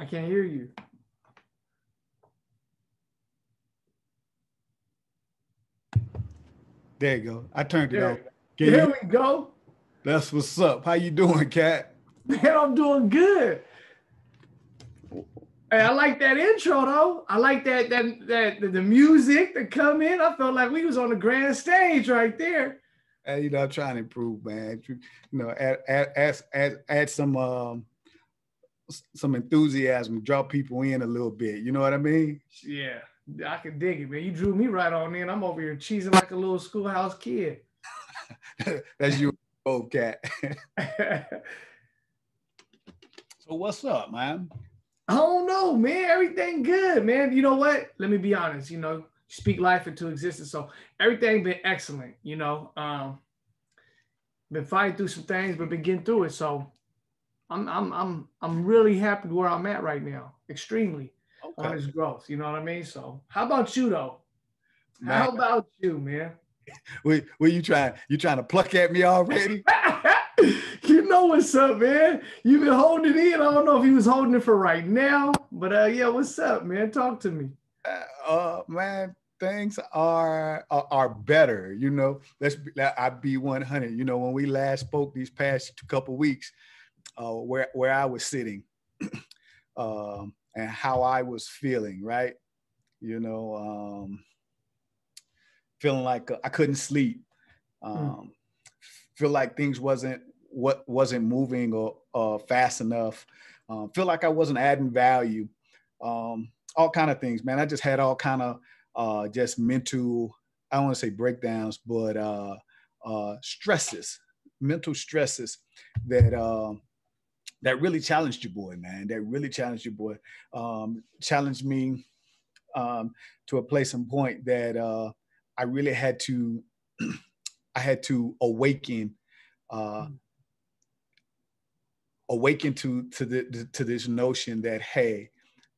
I can't hear you. There you go. I turned it There, off. there you- we go. That's what's up. How you doing, Cat? Man, I'm doing good. Hey, I like that intro though. I like that that that the, music that come in. I felt like we was on the grand stage right there. Hey, you know, I'm trying to improve, man. You know, add add add add, add some um some enthusiasm, draw people in a little bit. You know what I mean? Yeah, I can dig it, man. You drew me right on in. I'm over here cheesing like a little schoolhouse kid. That's you, old cat. so what's up, man? I don't know, man. Everything good, man. You know what? Let me be honest. You know, speak life into existence. So everything been excellent. You know, um, been fighting through some things, but been getting through it. So I'm I'm I'm I'm really happy where I'm at right now. Extremely on his growth. You know what I mean? So how about you though? Man, How about you, man? what, what you trying? You trying to pluck at me already? you know what's up, man. You've been holding it in. I don't know if he was holding it for right now, but uh, yeah, what's up, man? Talk to me. uh man things are are, are better you know let's be, i be 100 you know when we last spoke these past couple weeks uh where where i was sitting um and how i was feeling right you know um feeling like uh, i couldn't sleep um feel like things wasn't what wasn't moving or uh fast enough um feel like i wasn't adding value um all kind of things, man. I just had all kind of uh, just mental, I don't want to say breakdowns, but uh, uh, stresses, mental stresses that um, that really challenged your boy, man. That really challenged your boy. Um, challenged me um, to a place and point that uh, I really had to, I had to awaken, uh, awaken to to the to this notion that hey.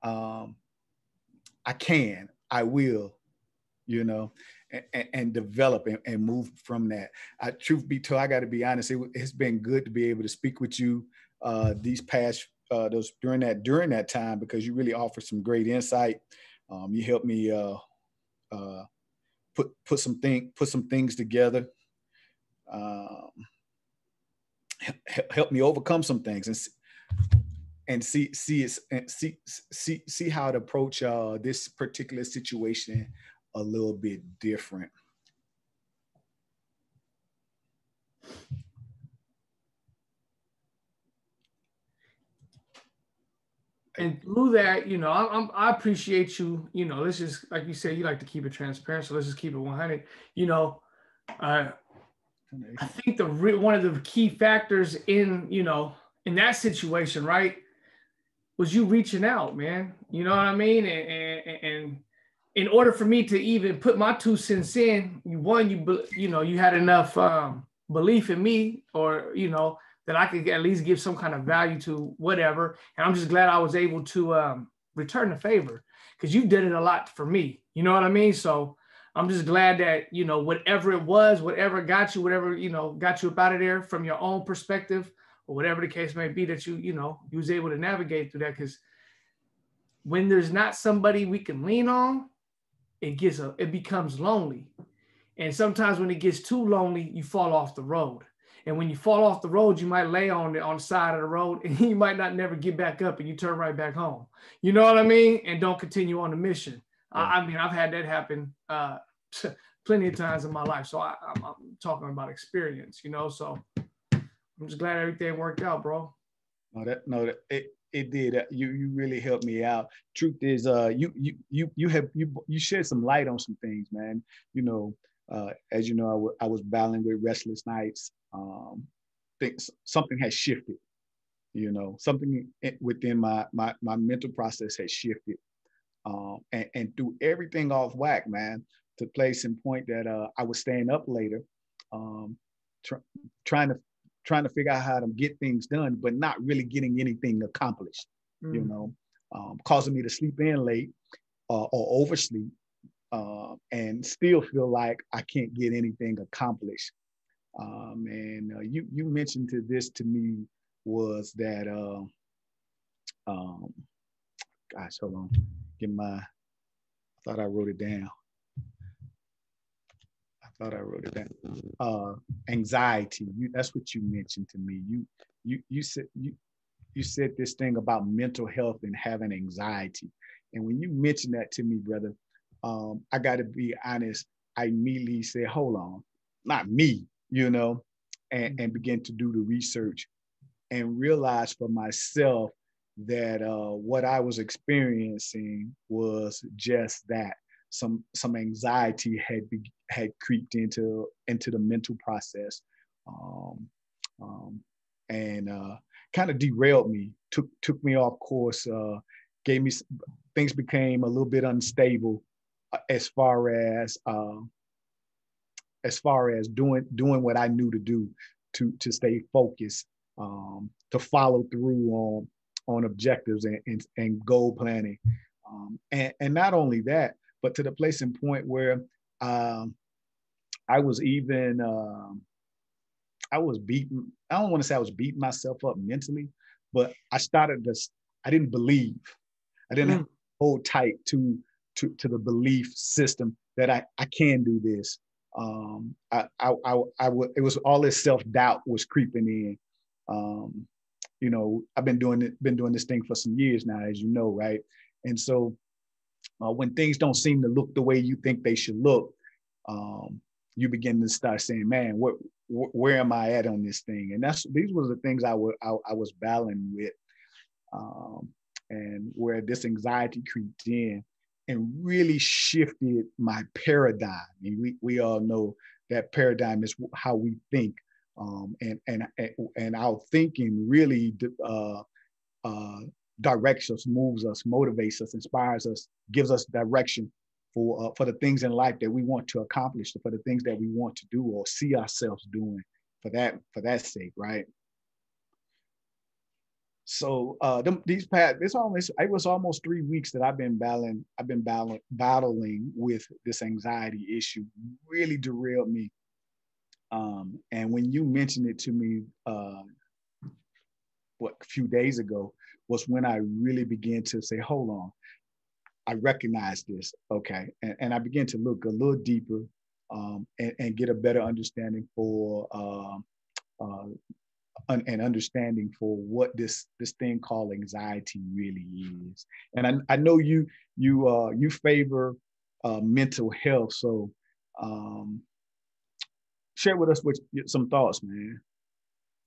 Um, I can, I will, you know, and, and develop and, and, move from that. I, truth be told, I got to be honest. It, has been good to be able to speak with you uh, these past uh, those during that during that time because you really offer some great insight. Um, you helped me uh, uh, put put some thing put some things together. Um, help, help me overcome some things and and see see it and see see see how to approach uh, this particular situation a little bit different. And through that, you know, I, I'm, I appreciate you. You know, let's just like you said, you like to keep it transparent, so let's just keep it 100. You know, uh, I think the re- one of the key factors in you know in that situation, right, was you reaching out, man. You know what I mean? And, and, and in order for me to even put my two cents in, you one, you you know, you had enough um, belief in me, or you know, that I could at least give some kind of value to whatever. And I'm just glad I was able to um, return the favor because you did it a lot for me. You know what I mean? So I'm just glad that you know whatever it was, whatever got you, whatever you know got you up out of there from your own perspective or whatever the case may be that you you know you was able to navigate through that because when there's not somebody we can lean on it gets a it becomes lonely and sometimes when it gets too lonely you fall off the road and when you fall off the road you might lay on the on the side of the road and you might not never get back up and you turn right back home you know what i mean and don't continue on the mission yeah. I, I, mean i've had that happen uh plenty of times in my life so I, I'm, I'm talking about experience you know so I'm just glad everything worked out, bro. No, that no, that it it did. You you really helped me out. Truth is, uh, you you you you have you you shed some light on some things, man. You know, uh, as you know, I, w- I was battling with restless nights. Um, things something has shifted. You know, something within my my my mental process has shifted, um, and and threw everything off whack, man. To place in point that uh, I was staying up later, um, tr- trying to trying to figure out how to get things done, but not really getting anything accomplished, mm. you know, um, causing me to sleep in late uh, or oversleep uh, and still feel like I can't get anything accomplished. Um, and uh, you, you mentioned to this to me was that uh, um, gosh, hold on. Get my, I thought I wrote it down. I thought I wrote it down. Uh, anxiety. You, that's what you mentioned to me. You, you, you said you, you said this thing about mental health and having anxiety. And when you mentioned that to me, brother, um, I got to be honest. I immediately said, "Hold on, not me," you know, and, and begin to do the research and realize for myself that uh, what I was experiencing was just that some some anxiety had be, had creeped into into the mental process, um, um, and uh, kind of derailed me, took took me off course, uh, gave me things became a little bit unstable uh, as far as uh, as far as doing doing what I knew to do to to stay focused, um, to follow through on on objectives and, and, and goal planning. Um, and, and not only that, but to the place and point where um, I was even, um, I was beating, I don't want to say I was beating myself up mentally, but I started to, I didn't believe, I didn't mm. hold tight to, to, to the belief system that I, I can do this. Um, I, I, I, I, it was all this self-doubt was creeping in. Um, you know, I've been doing it, been doing this thing for some years now, as you know, right? And so uh, when things don't seem to look the way you think they should look, um, you begin to start saying, "Man, what, wh- where am I at on this thing?" And that's these were the things I, w- I, I was battling with, um, and where this anxiety creeped in and really shifted my paradigm. Mean, we we all know that paradigm is how we think um, and and and our thinking really uh, uh, directs us, moves us, motivates us, inspires us, gives us direction for uh, for the things in life that we want to accomplish, for the things that we want to do or see ourselves doing. For that for that sake, right? So uh, them, these past this almost it was almost three weeks that I've been battling I've been battling battling with this anxiety issue. Really derailed me. Um, and when you mentioned it to me, uh, what a few days ago, was when I really began to say, hold on, I recognize this, okay, and, and I began to look a little deeper um, and, and, get a better understanding for uh, uh, an, an, understanding for what this this thing called anxiety really is. And I, I know you you uh, you favor uh, mental health, so um, share with us with some thoughts, man.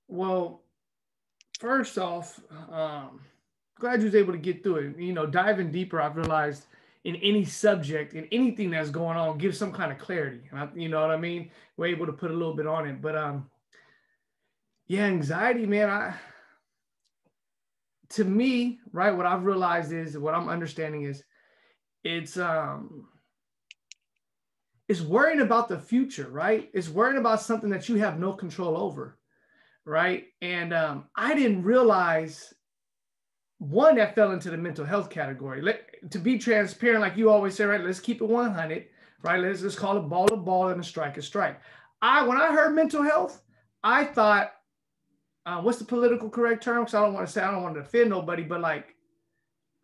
Well, first off, um, glad you was able to get through it. You know, diving deeper, I've realized in any subject, in anything that's going on, gives some kind of clarity. you know what I mean? We're able to put a little bit on it, but um, yeah, anxiety, man. I to me, right, what I've realized is what I'm understanding is it's um it's worrying about the future, right? It's worrying about something that you have no control over, right? And um, I didn't realize one that fell into the mental health category. Let, to be transparent, like you always say, right? Let's keep it 100, right? Let's just call a ball a ball and a strike a strike. I when I heard mental health, I thought, uh, what's the political correct term? Because I don't want to say I don't want to offend nobody, but like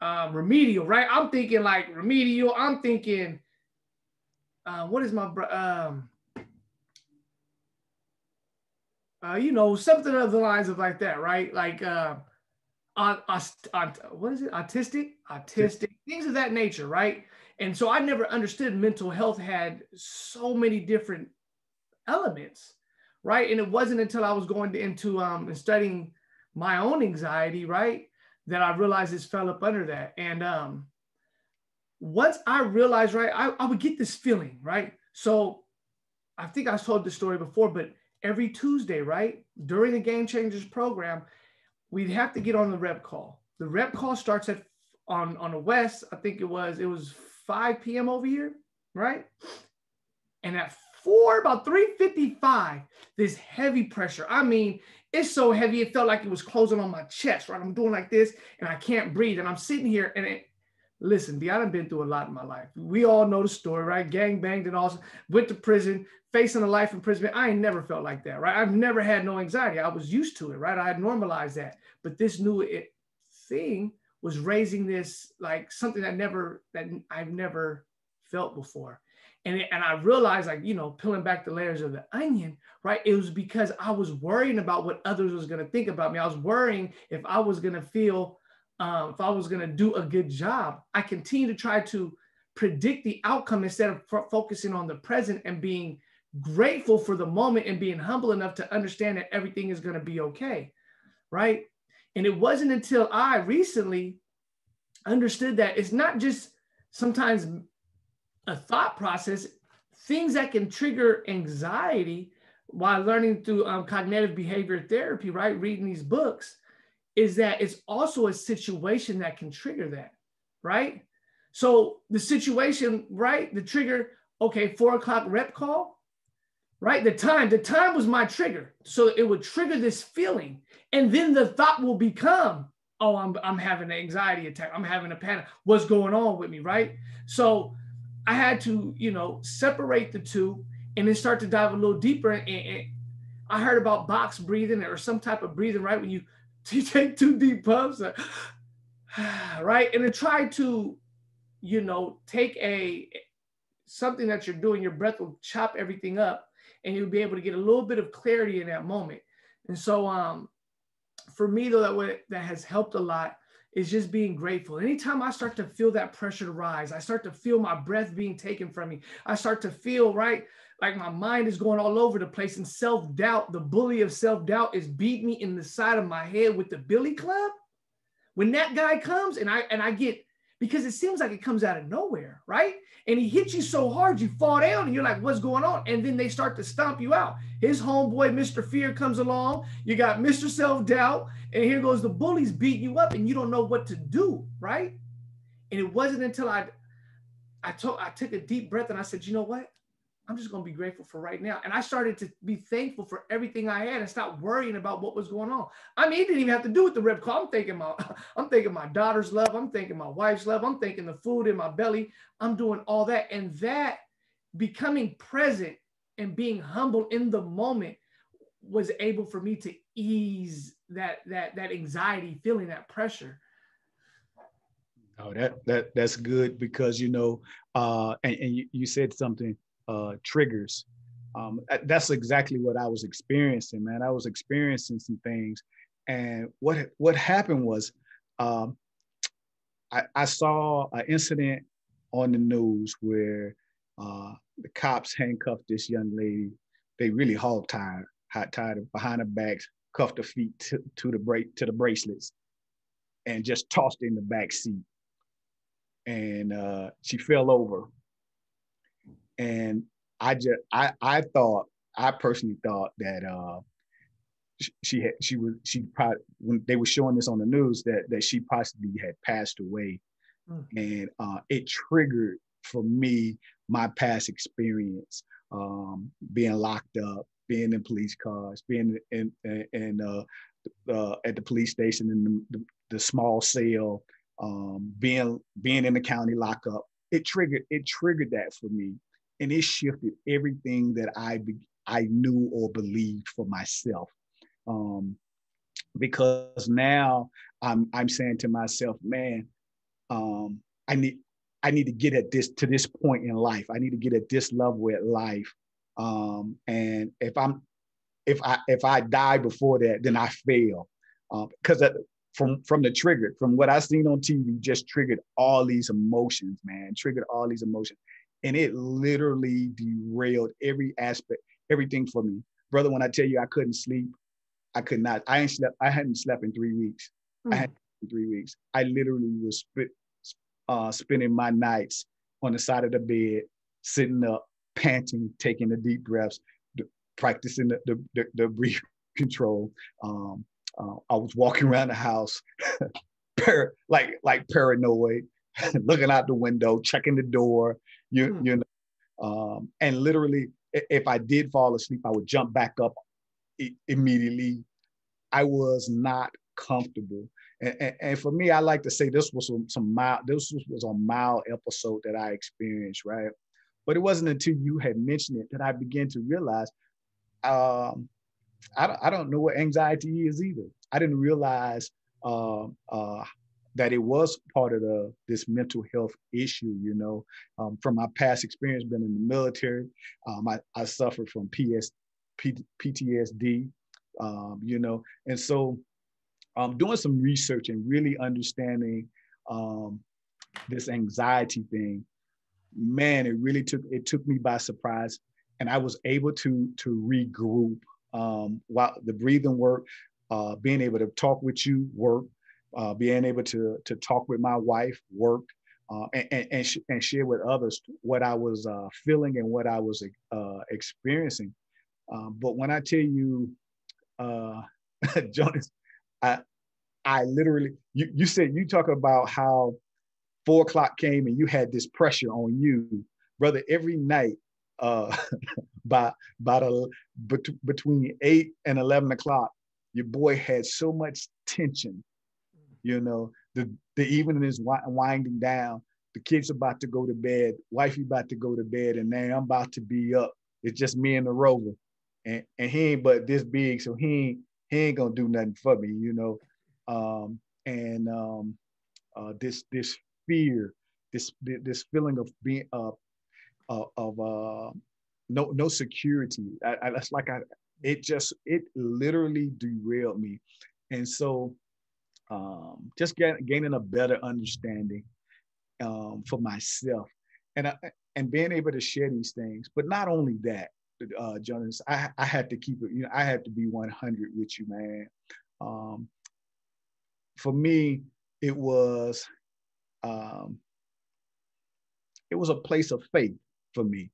um, remedial, right? I'm thinking like remedial. I'm thinking uh, what is my um, uh, you know, something of the lines of like that, right? Like uh, on, on, what is it? Autistic, autistic things of that nature, right? And so I never understood mental health had so many different elements, right? And it wasn't until I was going into um, and studying my own anxiety, right, that I realized this fell up under that. And um, once I realized, right, I, I would get this feeling, right? So I think I told this story before, but every Tuesday, right, during the Game Changers program, we'd have to get on the rep call. The rep call starts at on on the west. I think it was it was 5 p.m. over here, right? And at four, about 355, this heavy pressure. I mean, it's so heavy, it felt like it was closing on my chest, right? I'm doing like this and I can't breathe. And I'm sitting here and it, Listen, B, I done been through a lot in my life. We all know the story, right? Gang banged and also went to prison, facing a life imprisonment. I ain't never felt like that, right? I've never had no anxiety. I was used to it, right? I had normalized that. But this new it, thing was raising this like something that never that I've never felt before. And, and I realized like, you know, peeling back the layers of the onion, right? It was because I was worrying about what others was going to think about me. I was worrying if I was going to feel, um, if I was going to do a good job. I continue to try to predict the outcome instead of f- focusing on the present and being grateful for the moment and being humble enough to understand that everything is going to be okay. Right. And it wasn't until I recently understood that it's not just sometimes a thought process, things that can trigger anxiety while learning through um, cognitive behavior therapy, right? Reading these books, is that it's also a situation that can trigger that, right? So the situation, right? The trigger, okay, four o'clock rep call, right? The time, the time was my trigger. So it would trigger this feeling. And then the thought will become, oh, I'm, I'm having an anxiety attack. I'm having a panic. What's going on with me, right? So I had to, you know, separate the two and then start to dive a little deeper. And, and I heard about box breathing or some type of breathing, right? When you, you take two deep puffs, right? And then try to, you know, take a something that you're doing, your breath will chop everything up and you'll be able to get a little bit of clarity in that moment. And so um for me though, that way that has helped a lot is just being grateful. Anytime I start to feel that pressure to rise, I start to feel my breath being taken from me. I start to feel right like my mind is going all over the place and self-doubt, the bully of self-doubt is beat me in the side of my head with the billy club. When that guy comes and I and I get because it seems like it comes out of nowhere, right? And he hits you so mm-hmm. hard, you fall down and you're like, what's going on? And then they start to stomp you out. His homeboy, Mr. Fear, comes along. You got Mr. Self Doubt. And here goes the bullies beating you up and you don't know what to do, right? And it wasn't until I, I, took, I took a deep breath and I said, you know what? I'm just going to be grateful for right now. And I started to be thankful for everything I had and stop worrying about what was going on. I mean, it didn't even have to do with the rep call. I'm thinking my, I'm thinking my daughter's love. I'm thinking my wife's love. I'm thinking the food in my belly. I'm doing all that. And that becoming present and being humble in the moment was able for me to ease that, that, that anxiety, feeling that pressure. Oh, that, that, that's good because, you know, uh, and, and you, you said something uh, triggers. Um, that's exactly what I was experiencing, man. I was experiencing some things, and what what happened was, um, I, I, saw an incident on the news where uh, the cops handcuffed this young lady. They really hog tied, hot tied her behind her back, cuffed her feet to, to the break to the bracelets, and just tossed in the back seat. And uh, she fell over and I just I I thought I personally thought that uh she had she was she probably when they were showing this on the news that that she possibly had passed away. Mm. and uh it triggered for me my past experience um being locked up being in police cars being in in, in uh, uh at the police station in the, the, the small cell um being being in the county lockup. It triggered it triggered that for me and it shifted everything that I I knew or believed for myself. Um, because now I'm I'm saying to myself, man, um, I need I need to get at this to this point in life. I need to get at this level at life. Um, and if I'm if I if I die before that, then I fail. Because um, from from the trigger, from what I seen on TV, just triggered all these emotions, man. Triggered all these emotions and it literally derailed every aspect, everything for me. Brother, when I tell you I couldn't sleep, I could not. I ain't slept. I hadn't slept in three weeks. Mm. I had three weeks. I literally was spit, uh, spending my nights on the side of the bed, sitting up, panting, taking the deep breaths, practicing the the, the, the breath control. Um, uh, I was walking around the house, par- like like paranoid, looking out the window, checking the door, you, hmm. you know, um, and literally, if I did fall asleep, I would jump back up immediately. I was not comfortable. And, and, and, for me, I like to say this was some, some mild, this was, a mild episode that I experienced, right? But it wasn't until you had mentioned it that I began to realize um, I, don't, I don't know what anxiety is either. I didn't realize uh, uh, that it was part of the this mental health issue. You know, um, from my past experience being in the military, um, I, I suffered from PS, P, PTSD. Um, you know, and so um, doing some research and really understanding um, this anxiety thing, man, it really took it took me by surprise, and I was able to to regroup um, while the breathing work, uh, being able to talk with you work, uh, being able to to talk with my wife work, uh, and and, and, sh- and, share with others what I was uh, feeling and what I was uh, experiencing. Um, but when I tell you, uh, Jonas, I I literally you you said you talk about how four o'clock came and you had this pressure on you, brother. Every night, uh, by by the bet- between eight and eleven o'clock, your boy had so much tension. You know, the the evening is winding down. The kids about to go to bed. Wifey about to go to bed, and now I'm about to be up. It's just me and the rover, and and he ain't but this big, so he ain't he ain't gonna do nothing for me. You know, um, and um, uh, this this fear, this this feeling of being uh, uh, of uh, no no security. I, I, that's like I it just it literally derailed me, and so um, just get, gaining a better understanding um, for myself, and and being able to share these things. But not only that, uh, Jonas, I, I had to keep it. You know, I had to be 100 with you, man. Um, for me, it was um, it was a place of faith for me.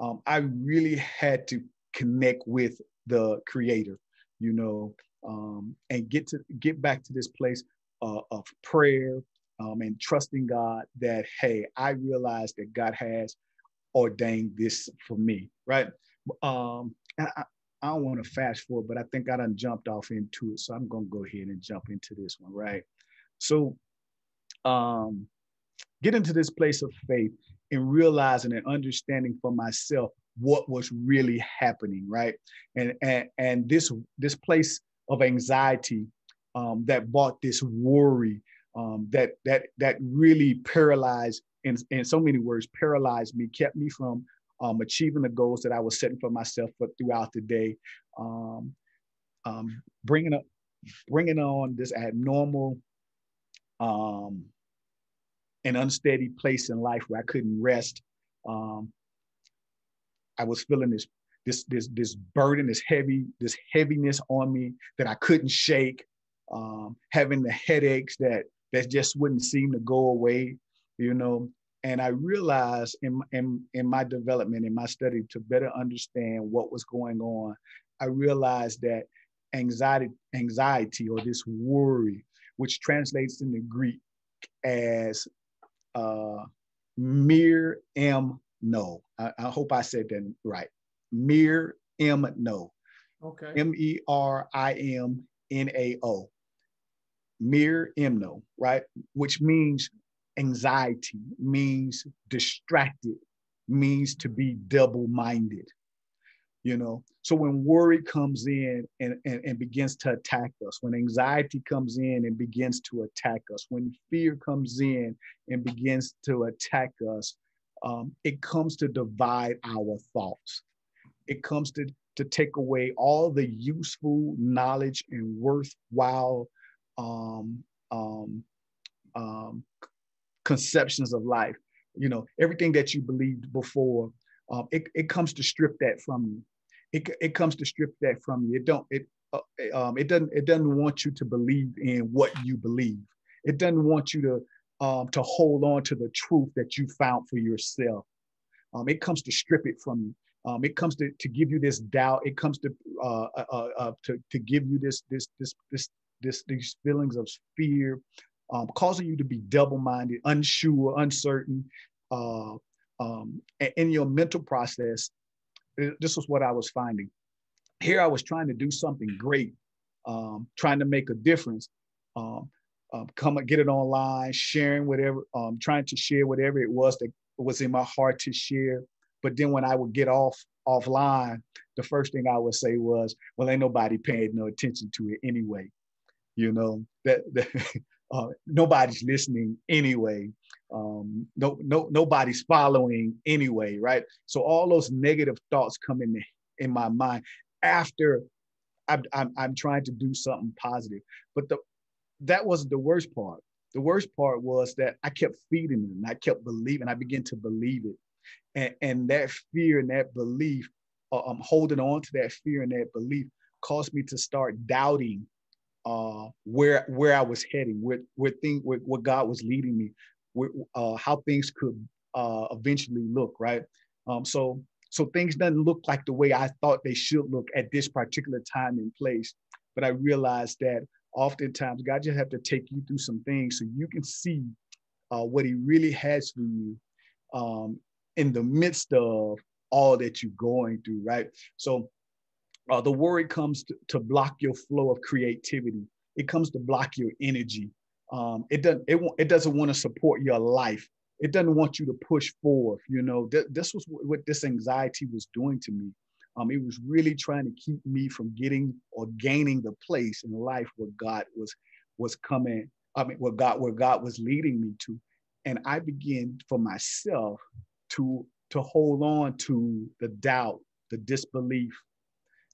Um, I really had to connect with the Creator, you know, um, and get to get back to this place uh, of prayer um, and trusting God that hey, I realize that God has ordained this for me, right? Um, I, I don't want to fast forward, but I think I done jumped off into it. So I'm gonna go ahead and jump into this one, right? So um get into this place of faith and realizing and understanding for myself what was really happening, right? And and, and this this place of anxiety um, that brought this worry um, that that that really paralyzed in, in so many words paralyzed me kept me from um, achieving the goals that I was setting for myself for throughout the day, um, um, bringing up, bringing on this abnormal um, and unsteady place in life where I couldn't rest. Um, I was feeling this this this this burden, this heavy this heaviness on me that I couldn't shake. Um, having the headaches that that just wouldn't seem to go away, you know. And I realized in, in, in my development, in my study, to better understand what was going on, I realized that anxiety, anxiety or this worry, which translates in the Greek as uh, mere m no. I, I, hope I said that right. Mere m no. Okay. M E R I M N A O. Mere m no, right? Which means anxiety, means distracted, means to be double minded. You know, so when worry comes in and, and, and begins to attack us, when anxiety comes in and begins to attack us, when fear comes in and begins to attack us, um, it comes to divide our thoughts. It comes to, to take away all the useful knowledge and worthwhile um, um, um, conceptions of life. You know, everything that you believed before, um, it, it comes to strip that from you. It, it comes to strip that from you. It don't it uh, um, it doesn't it doesn't want you to believe in what you believe. It doesn't want you to um, to hold on to the truth that you found for yourself. Um, it comes to strip it from you. Um, it comes to, to give you this doubt. It comes to uh, uh, uh, uh to, to give you this this this this this these feelings of fear, um, causing you to be double-minded, unsure, uncertain. Uh, um, in your mental process, this was what I was finding. Here I was trying to do something great, um, trying to make a difference. Um, um, come and get it online, sharing whatever, um, trying to share whatever it was that was in my heart to share. But then when I would get off offline, the first thing I would say was, "Well, ain't nobody paying no attention to it anyway." You know that, that uh, nobody's listening anyway. Um, no, no, nobody's following anyway, right? So all those negative thoughts come in in my mind after I'm, I'm, I'm trying to do something positive. But the that wasn't the worst part. The worst part was that I kept feeding it and I kept believing. I began to believe it, and, and that fear and that belief, uh, um, holding on to that fear and that belief, caused me to start doubting uh, where where I was heading, where where thing where God was leading me, where, uh, how things could uh, eventually look, right? Um, so so things doesn't look like the way I thought they should look at this particular time and place. But I realized that oftentimes God just have to take you through some things so you can see uh, what He really has for you um, in the midst of all that you're going through, right? So uh, the worry comes to, to, block your flow of creativity. It comes to block your energy. Um, it doesn't. It, it doesn't want to support your life. It doesn't want you to push forward. You know, th- this was what, what this anxiety was doing to me. Um, it was really trying to keep me from getting or gaining the place in life where God was was coming. I mean, where God where God was leading me to, and I began for myself to to hold on to the doubt, the disbelief,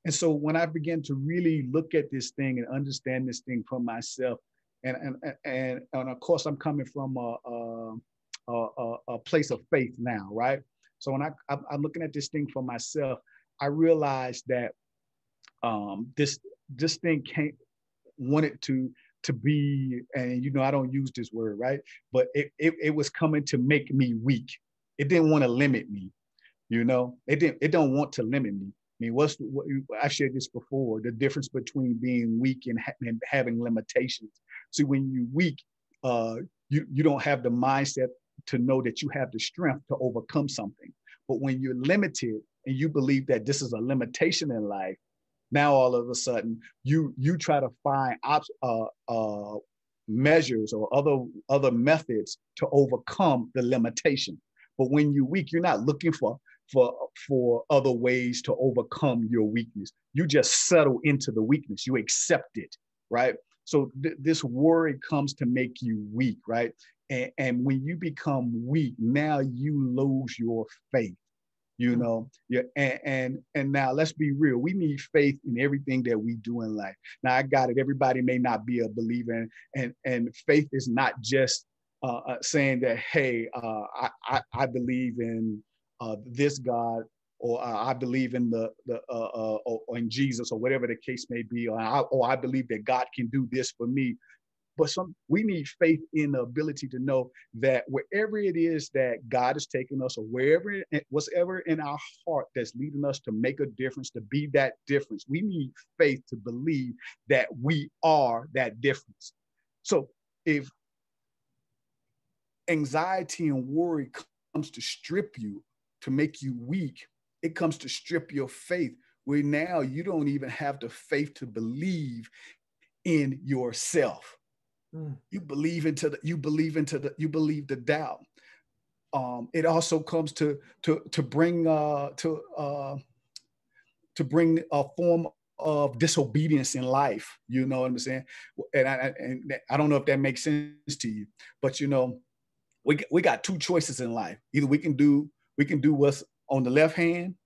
and so when I began to really look at this thing and understand this thing for myself, and and and, and of course I'm coming from a, a, a, a place of faith now, right? So when I I'm looking at this thing for myself, I realized that um, this this thing can't wanted to to be, and you know I don't use this word, right? But it it, it was coming to make me weak. It didn't want to limit me, you know. It didn't it don't want to limit me. I mean, what's what, I've shared this before? The difference between being weak and, ha- and having limitations. See, when you're weak, uh, you you don't have the mindset to know that you have the strength to overcome something. But when you're limited and you believe that this is a limitation in life, now all of a sudden you you try to find op- uh, uh, measures or other other methods to overcome the limitation. But when you're weak, you're not looking for for for other ways to overcome your weakness. You just settle into the weakness. You accept it, right? So th- this worry comes to make you weak, right? And, and when you become weak, now you lose your faith. You mm. know, yeah, and, and and now let's be real. We need faith in everything that we do in life. Now I got it. Everybody may not be a believer, and and, and faith is not just uh, uh, saying that, hey, uh, I, I, I believe in uh, this God, or uh, I believe in the the uh, or, in Jesus, or whatever the case may be, or I, or I believe that God can do this for me. But some we need faith in the ability to know that wherever it is that God is taking us, or wherever whatever in our heart that's leading us to make a difference, to be that difference, we need faith to believe that we are that difference. So if anxiety and worry comes to strip you to make you weak. It comes to strip your faith, where now you don't even have the faith to believe in yourself. Mm. You believe into the you believe into the you believe the doubt. Um, it also comes to to to bring uh, to uh, to bring a form of disobedience in life. You know what I'm saying? And I, and I don't know if that makes sense to you, but you know, we we got two choices in life. Either we can do we can do what's on the left hand,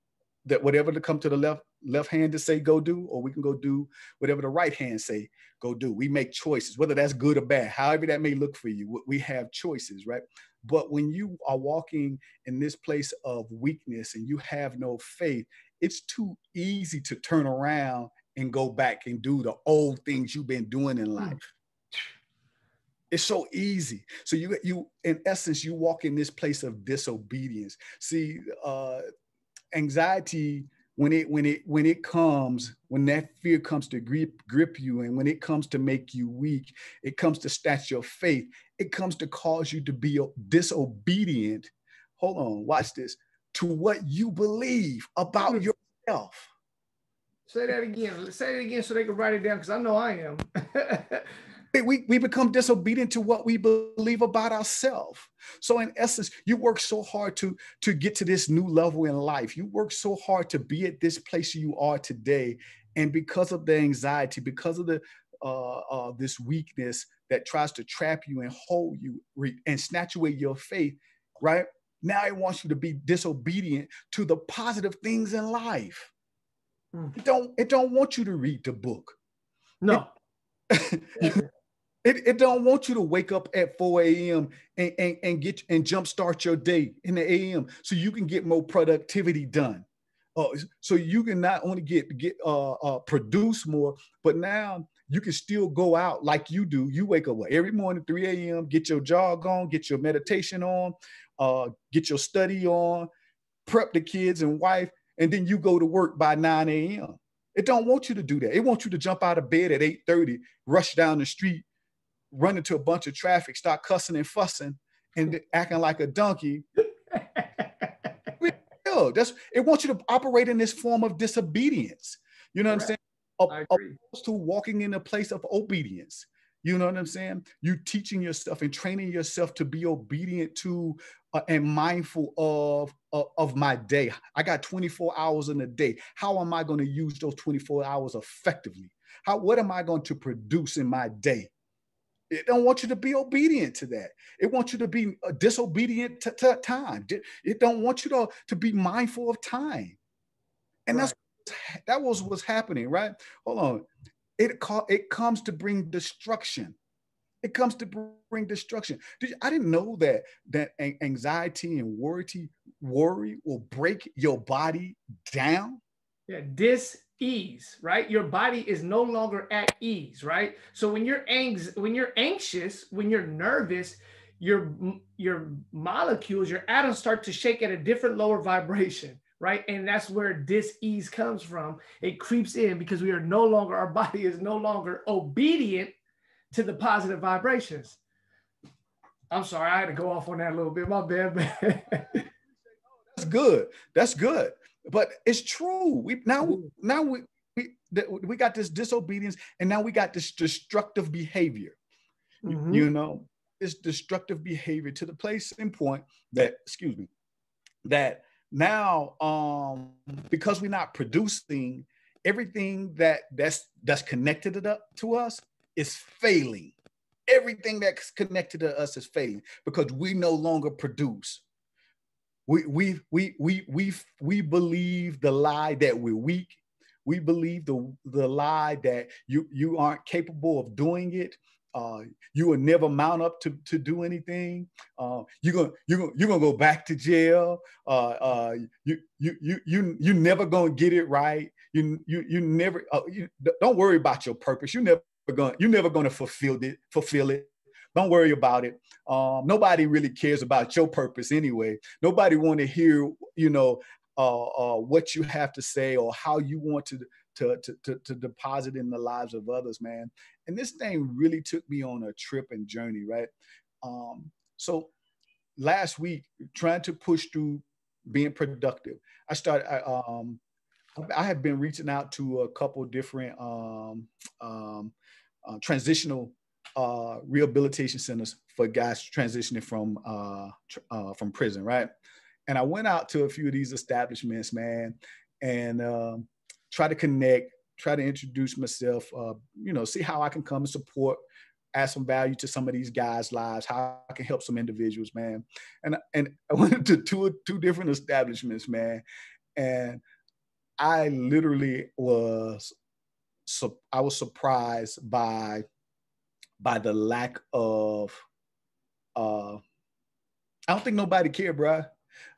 that whatever to come to the left left hand to say go do, or we can go do whatever the right hand say go do. We make choices, whether that's good or bad, however that may look for you. We have choices, right? But when you are walking in this place of weakness and you have no faith, it's too easy to turn around and go back and do the old things you've been doing in hmm. life. It's so easy. So you you in essence you walk in this place of disobedience. See, uh, anxiety when it when it when it comes when that fear comes to grip grip you and when it comes to make you weak it comes to snatch your faith it comes to cause you to be disobedient hold on watch this to what you believe about hmm. yourself say that again say it again so they can write it down because i know i am we, we become disobedient to what we believe about ourselves. So in essence, you work so hard to, to get to this new level in life. You work so hard to be at this place you are today. And because of the anxiety, because of the uh, uh, this weakness that tries to trap you and hold you re- and snatch away your faith, right? Now it wants you to be disobedient to the positive things in life. Mm. It don't it don't want you to read the book. No. It, it, it, don't want you to wake up at 4 a.m. And, and, and get and jumpstart your day in the a.m. so you can get more productivity done. Uh, so you can not only get get uh, uh, produce more, but now you can still go out like you do. You wake up every morning 3 a.m. Get your jog on, get your meditation on, uh, get your study on, prep the kids and wife, and then you go to work by 9 a.m. It don't want you to do that. It wants you to jump out of bed at 8:30, rush down the street, run into a bunch of traffic, start cussing and fussing, and acting like a donkey That's it wants you to operate in this form of disobedience. You know what I'm saying? Opposed to walking in a place of obedience. You know what I'm saying? You teaching yourself and training yourself to be obedient to uh, and mindful of, of, of my day. I got 24 hours in a day. How am I going to use those 24 hours effectively? How what am I going to produce in my day? It don't want you to be obedient to that. It wants you to be uh, disobedient to, to, time. It don't want you to, to be mindful of time. And right. that's that was what's happening, right? Hold on. It call, it comes to bring destruction. It comes to bring destruction. Did you, I didn't know that that anxiety and worry worry will break your body down. Yeah, dis ease, right? Your body is no longer at ease, right? So when you're anx- when you're anxious, when you're nervous, your your molecules, your atoms start to shake at a different lower vibration, right? And that's where dis-ease comes from. It creeps in because we are no longer our body is no longer obedient to the positive vibrations. I'm sorry, I had to go off on that a little bit. My bad. That's good. That's good but it's true. We now now we we, we got this disobedience, and now we got this destructive behavior. Mm-hmm. You know, this destructive behavior to the place and point that excuse me that now um because we're not producing everything that that's that's connected to, to us is failing everything that's connected to us is failing because we no longer produce we we we we we we believe the lie that we're weak. We believe the the lie that you you aren't capable of doing it. Uh, you will never mount up to, to do anything. Uh, you're gonna you're gonna you're gonna go back to jail. Uh, uh, you you you you you never gonna get it right. You you you never uh, you, don't worry about your purpose. You never gonna you're never gonna fulfill it fulfill it. Don't worry about it. Um, nobody really cares about your purpose anyway. Nobody want to hear, you know, uh, uh, what you have to say or how you want to, to, to, to, deposit in the lives of others, man. And this thing really took me on a trip and journey, right? Um, so last week, trying to push through being productive, I started, I, um, I have been reaching out to a couple different um, um, uh, transitional uh, rehabilitation centers for guys transitioning from uh, uh, from prison, right? And I went out to a few of these establishments, man, and um, try to connect, try to introduce myself, uh, you know, see how I can come and support, add some value to some of these guys' lives, how I can help some individuals, man. And and I went to two two different establishments, man, and I literally was so I was surprised by by the lack of uh I don't think nobody care, bro.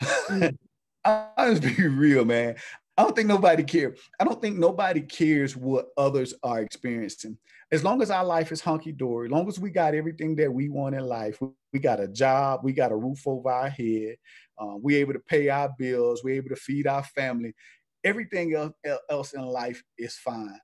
Mm. I'll just be real, man. I don't think nobody care. I don't think nobody cares what others are experiencing. As long as our life is hunky dory, as long as we got everything that we want in life, we got a job, we got a roof over our head, uh, we able to pay our bills, we're able to feed our family. Everything else, else in life is fine,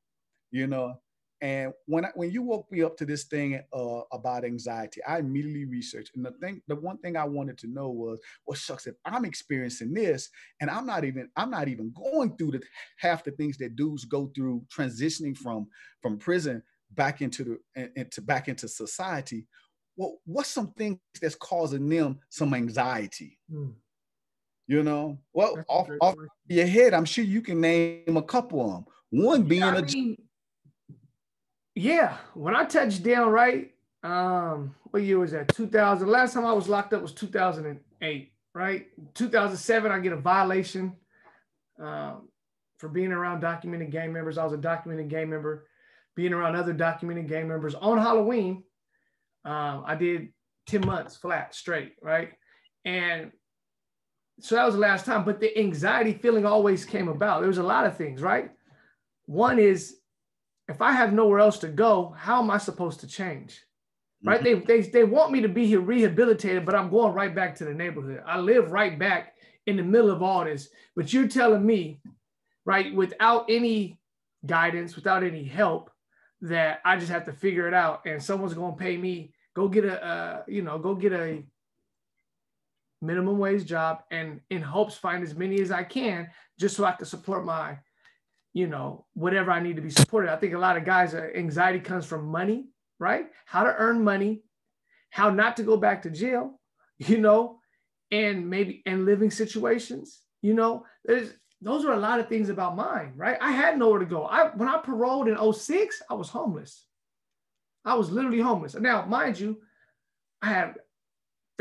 you know. And when I, when you woke me up to this thing uh, about anxiety, I immediately researched. And the thing, the one thing I wanted to know was, well, shucks, if I'm experiencing this, and I'm not even I'm not even going through the half the things that dudes go through transitioning from from prison back into the into back into society. Well, what's some things that's causing them some anxiety? Hmm. You know, well, off, off your head, I'm sure you can name a couple of them. One being yeah, I mean, yeah, when I touched down, right? Um, what year was that? 2000. Last time I was locked up was 2008, right? 2007, I get a violation um, for being around documented gang members. I was a documented gang member, being around other documented gang members on Halloween. Um, I did 10 months flat straight, right? And so that was the last time, but the anxiety feeling always came about. There was a lot of things, right? One is if I have nowhere else to go, how am I supposed to change? Right? Mm-hmm. They, they, they want me to be here rehabilitated, but I'm going right back to the neighborhood. I live right back in the middle of all this. But you're telling me, right, without any guidance, without any help, that I just have to figure it out and someone's going to pay me, go get a, uh, you know, go get a minimum wage job and in hopes find as many as I can just so I can support my you know, whatever I need to be supported. I think a lot of guys, uh, anxiety comes from money, right? How to earn money, how not to go back to jail, you know, and maybe and living situations, you know, there's those are a lot of things about mine, right? I had nowhere to go. I when I paroled in 06, I was homeless. I was literally homeless. Now, mind you, I had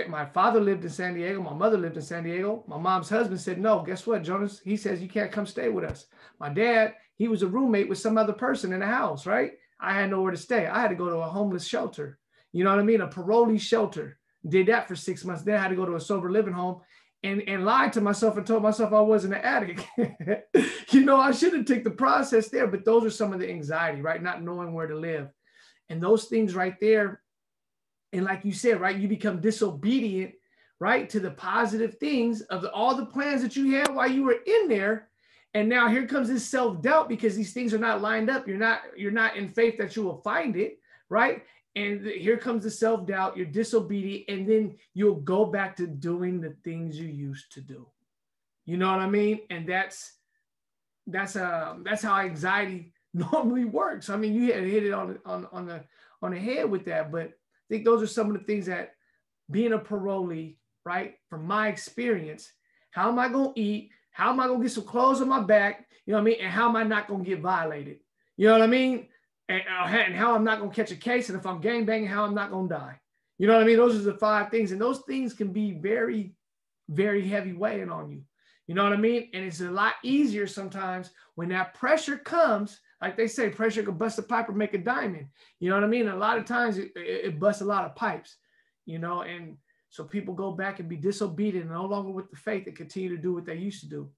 my father lived in San Diego. My mother lived in San Diego. My mom's husband said, No, guess what, Jonas? He says, You can't come stay with us. My dad, he was a roommate with some other person in the house, right? I had nowhere to stay. I had to go to a homeless shelter. You know what I mean? A parolee shelter. Did that for six months. Then I had to go to a sober living home and, and lied to myself and told myself I wasn't an addict. you know, I should have took the process there, but those are some of the anxiety, right? Not knowing where to live. And those things right there and like you said, right, you become disobedient, right, to the positive things of the, all the plans that you had while you were in there. And now here comes this self-doubt because these things are not lined up. You're not, you're not in faith that you will find it, right? And here comes the self-doubt, you're disobedient, and then you'll go back to doing the things you used to do. You know what I mean? And that's that's uh that's how anxiety normally works. I mean, you hit, hit it on on on the on the head with that, but think those are some of the things that being a parolee, right, from my experience, how am I going to eat? How am I going to get some clothes on my back? You know what I mean? And how am I not going to get violated? You know what I mean? And, uh, and how I'm not going to catch a case. And if I'm gang banging, how I'm not going to die. You know what I mean? Those are the five things. And those things can be very, very heavy weighing on you. You know what I mean? And it's a lot easier sometimes when that pressure comes like they say, pressure could bust a pipe or make a diamond. You know what I mean? a lot of times it, it, busts a lot of pipes, you know, and so people go back and be disobedient, no longer with the faith and continue to do what they used to do,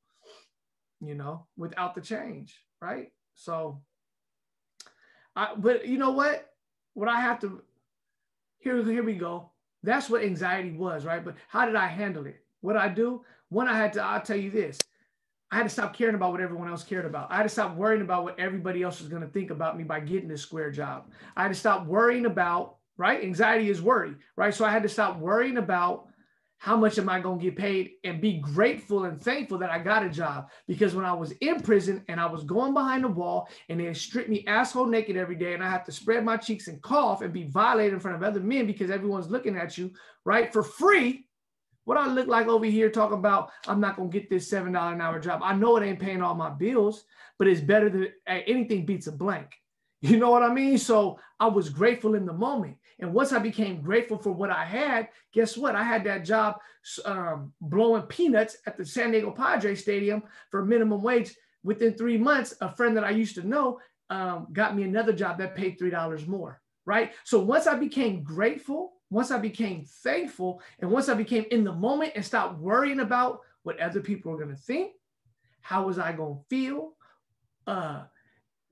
you know, without the change, right? So, I, but you know what? What I have to, here, here we go. That's what anxiety was, right? But how did I handle it? What I do? When I had to, I'll tell you this. I had to stop caring about what everyone else cared about. I had to stop worrying about what everybody else was going to think about me by getting this square job. I had to stop worrying about, right? Anxiety is worry, right? So I had to stop worrying about how much am I going to get paid and be grateful and thankful that I got a job. Because when I was in prison and I was going behind the wall and they stripped me asshole naked every day and I have to spread my cheeks and cough and be violated in front of other men because everyone's looking at you, right? For free, what I look like over here talking about, I'm not gonna get this seven dollar an hour job. I know it ain't paying all my bills, but it's better than anything beats a blank. You know what I mean? So I was grateful in the moment. And once I became grateful for what I had, guess what? I had that job um, blowing peanuts at the San Diego Padres Stadium for minimum wage. Within three months, a friend that I used to know um, got me another job that paid $3 more, right? So once I became grateful once I became thankful and once I became in the moment and stopped worrying about what other people were going to think, how was I going to feel? Uh,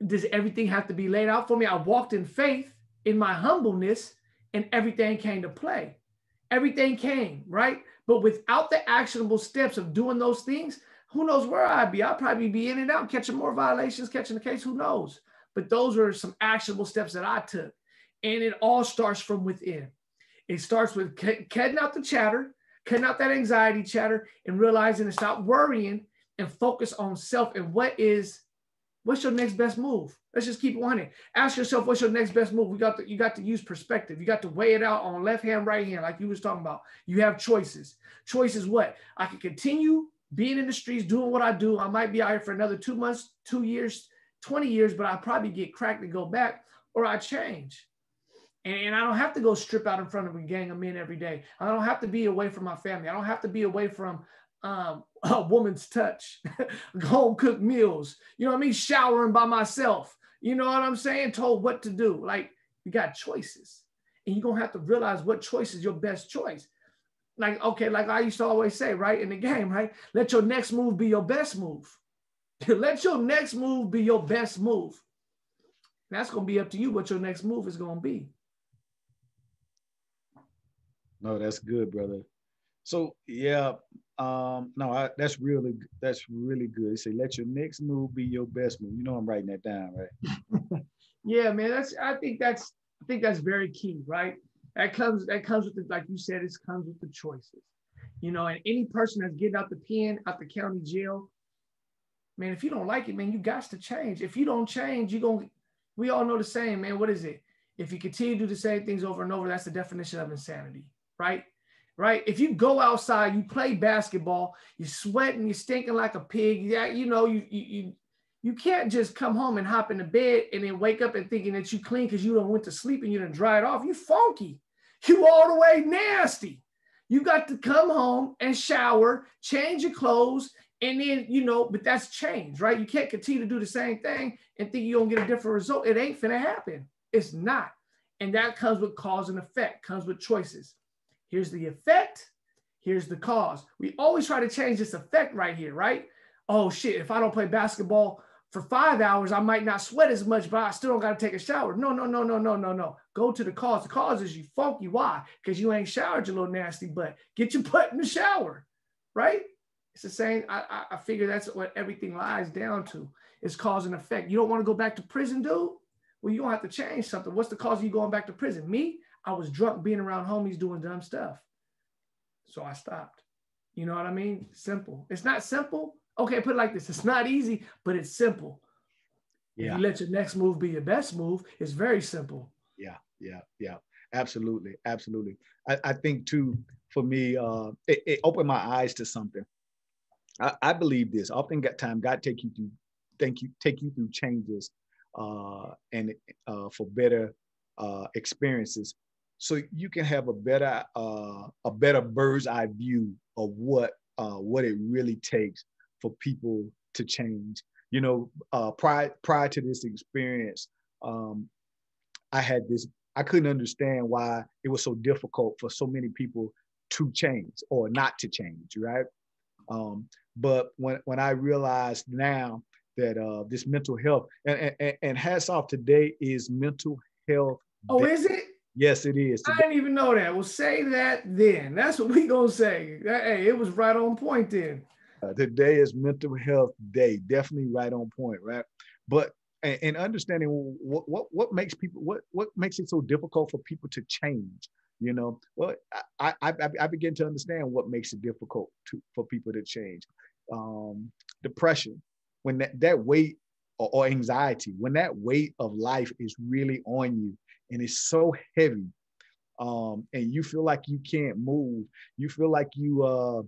does everything have to be laid out for me? I walked in faith in my humbleness and everything came to play. Everything came, right? But without the actionable steps of doing those things, who knows where I'd be? I'd probably be in and out, catching more violations, catching the case, who knows? But those are some actionable steps that I took. And it all starts from within. It starts with cutting out the chatter, cutting out that anxiety chatter, and realizing to stop worrying and focus on self and what is what's your next best move. Let's just keep on it. Ask yourself what's your next best move. We got to you got to use perspective. You got to weigh it out on left hand, right hand, like you was talking about. You have choices. Choices what? I can continue being in the streets, doing what I do. I might be out here for another two months, two years, 20 years, but I'll probably get cracked and go back. or I change. And, and I don't have to go strip out in front of a gang of men every day. I don't have to be away from my family. I don't have to be away from um, a woman's touch, home cooked meals. You know what I mean? Showering by myself. You know what I'm saying? Told what to do. Like you got choices, and you're gonna have to realize what choice is your best choice. Like okay, like I used to always say, right in the game, right? Let your next move be your best move. Let your next move be your best move. That's gonna be up to you what your next move is gonna be. No, that's good, brother. So yeah, um, no, I, that's really that's really good. Say let your next move be your best move. You know I'm writing that down, right? yeah, man. That's I think that's I think that's very key, right? That comes that comes with the, like you said, it comes with the choices. You know, and any person that's getting out the pen, out the county jail, man, if you don't like it, man, you got to change. If you don't change, you're gonna we all know the same, man. What is it? If you continue to do the same things over and over, that's the definition of insanity right? Right? If you go outside, you play basketball, you're sweating, you're stinking like a pig. Yeah, you know, you you you, you can't just come home and hop in the bed and then wake up and thinking that you clean because you don't went to sleep and you didn't dry it off. You funky. You all the way nasty. You got to come home and shower, change your clothes, and then you know, but that's change, right? You can't continue to do the same thing and think you're gonna get a different result. It ain't gonna happen. It's not. And that comes with cause and effect, comes with choices. Here's the effect. Here's the cause. We always try to change this effect right here, right? Oh shit, if I don't play basketball for five hours, I might not sweat as much, but I still don't got to take a shower. No, no, no, no, no, no, no. Go to the cause. The cause is you funky. Why? Because you ain't showered your little nasty butt. Get your butt in the shower, right? It's the same. I, I, figure that's what everything lies down to. Is cause and effect. You don't want to go back to prison, dude? Well, you don't have to change something. What's the cause of you going back to prison? Me? I was drunk being around homies doing dumb stuff. So I stopped. You know what I mean? Simple. It's not simple. Okay, put it like this. It's not easy, but it's simple. Yeah. If you let your next move be your best move, it's very simple. Yeah, yeah, yeah. Absolutely. Absolutely. I, I think too, for me, uh, it, it opened my eyes to something. I, I believe this. Often got time, God take you through, thank you, take you through changes uh, and uh, for better uh, experiences so you can have a better uh, a better bird's eye view of what uh, what it really takes for people to change. You know, uh, prior prior to this experience, um, I had this. I couldn't understand why it was so difficult for so many people to change or not to change, right? Um, but when when I realized now that uh, this mental health and, and and hats off today is mental health. Oh, is it? Yes, it is. I didn't even know that. Well, say that then. That's what we gonna say. Hey, it was right on point then. Uh, today is Mental Health Day. Definitely right on point, right? But and, understanding what, what what makes people what what makes it so difficult for people to change. You know, well, I I, I begin to understand what makes it difficult to for people to change. Um, depression, when that that weight or, or anxiety, when that weight of life is really on you, and it's so heavy um, and you feel like you can't move. You feel like you uh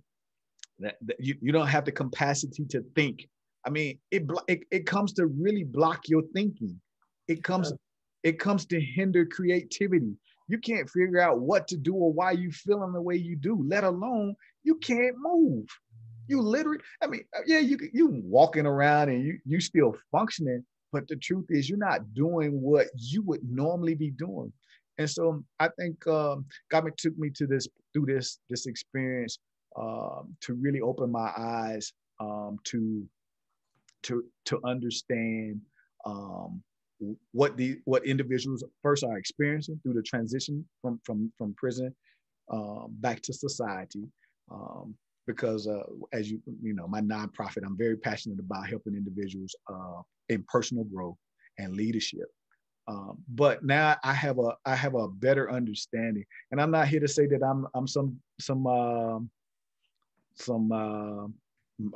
that, that you, you don't have the capacity to think. I mean it, it it comes to really block your thinking. It comes it comes to hinder creativity. You can't figure out what to do or why you feeling the way you do let alone you can't move. You literally i mean uh, yeah you you walking around and you you still functioning but the truth is, you're not doing what you would normally be doing. And so I think um, God took me to this through this this experience um, to really open my eyes um, to to to understand um, what the what individuals first are experiencing through the transition from from from prison um, back to society. Um, because uh, as you you know my nonprofit i'm very passionate about helping individuals uh, in personal growth and leadership. Um, but now i have a i have a better understanding and i'm not here to say that i'm i'm some some uh, some uh,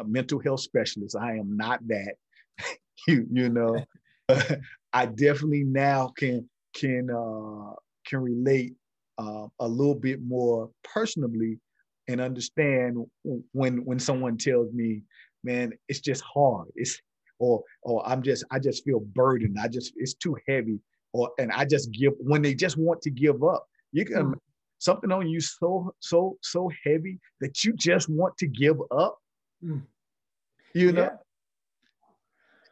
mental health specialist. I am not that. You you know? I definitely now can can uh can relate uh, a little bit more personally and understand when when someone tells me, man, it's just hard. It's or or I'm just I just feel burdened. I just it's too heavy. Or and I just give when they just want to give up. You can mm. something on you so so so heavy that you just want to give up. Mm. You know, yeah.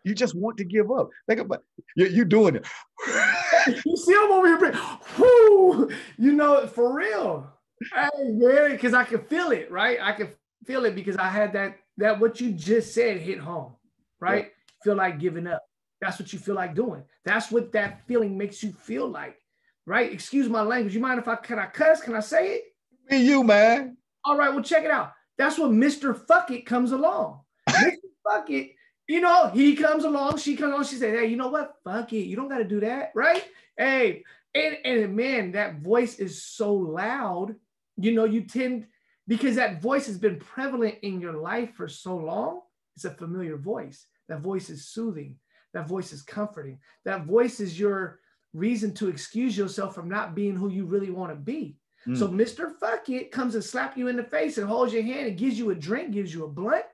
you just want to give up. Think about you. You doing it. you see, I'm over here. Whoo, you know, for real. Hey, man, because I can feel it, right? I can feel it because I had that that what you just said hit home, right? Yeah. Feel like giving up. That's what you feel like doing. That's what that feeling makes you feel like, right? Excuse my language. You mind if I can I cuss? Can I say it? Me, you, man. All right, well, check it out. That's when Mr. Fuck It comes along. Mr. Fuck It, you know, he comes along, she comes along, she says, Hey, you know what? Fuck it. You don't got to do that, right? Hey, and, and man, that voice is so loud. You know, you tend because that voice has been prevalent in your life for so long. It's a familiar voice. That voice is soothing. That voice is comforting. That voice is your reason to excuse yourself from not being who you really want to be. Mm. So Mr. Fuck It comes and slap you in the face and holds your hand and gives you a drink, gives you a blunt.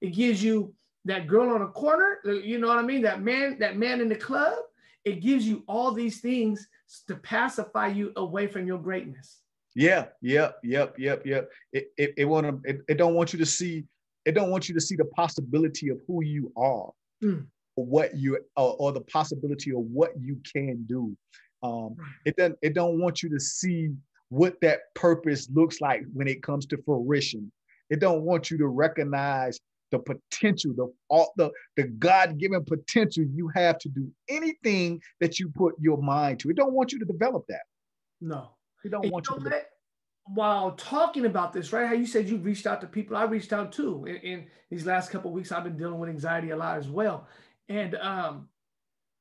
It gives you that girl on a corner, you know what I mean? That man, that man in the club. It gives you all these things to pacify you away from your greatness. Yeah, yep, yep, yep, yep. It it, it want to it, it, don't want you to see it don't want you to see the possibility of who you are, mm. or what you or, or, the possibility of what you can do. Um, it doesn't it don't want you to see what that purpose looks like when it comes to fruition. It don't want you to recognize the potential, the all the, the God-given potential you have to do anything that you put your mind to. It don't want you to develop that. No. We don't want you, you to. While talking about this, right? How you said you reached out to people, I reached out too. In, in these last couple weeks, I've been dealing with anxiety a lot as well. And um,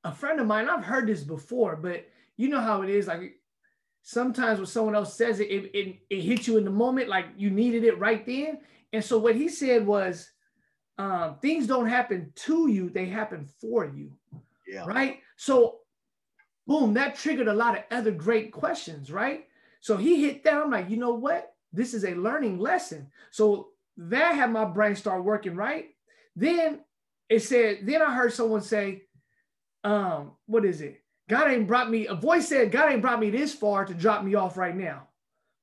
a friend of mine, I've heard this before, but you know how it is. Like sometimes when someone else says it, it, it, it hits you in the moment, like you needed it right then. And so what he said was, um, things don't happen to you; they happen for you. Yeah. Right. So, boom, that triggered a lot of other great questions. Right. So he hit that. I'm like, you know what? This is a learning lesson. So that had my brain start working right. Then it said, then I heard someone say, um, what is it? God ain't brought me, a voice said, God ain't brought me this far to drop me off right now.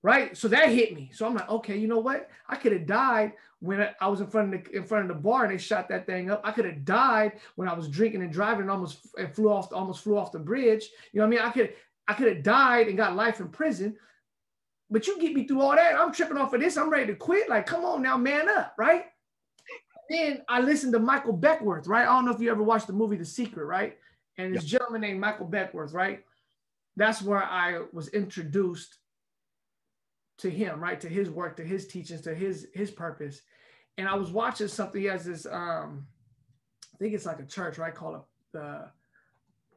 Right. So that hit me. So I'm like, okay, you know what? I could have died when I was in front of the in front of the bar and they shot that thing up. I could have died when I was drinking and driving and almost and flew off almost flew off the bridge. You know what I mean? I could I could have died and got life in prison. But you get me through all that. I'm tripping off of this. I'm ready to quit. Like, come on now, man up, right? Then I listened to Michael Beckwith, right? I don't know if you ever watched the movie The Secret, right? And this gentleman named Michael Beckwith, right? That's where I was introduced to him, right? To his work, to his teachings, to his his purpose. And I was watching something. He has this, um, I think it's like a church, right? Called the